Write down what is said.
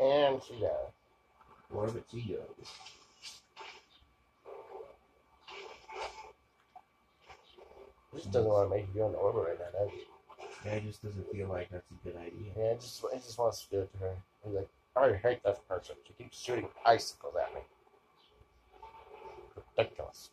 And she does. What if she does? He just doesn't want to make you go into orbit right now, does it? Yeah, it just doesn't feel like that's a good idea. Yeah, it just, it just wants to do it to her. He's like, I hate that person. She keeps shooting icicles at me. Ridiculous.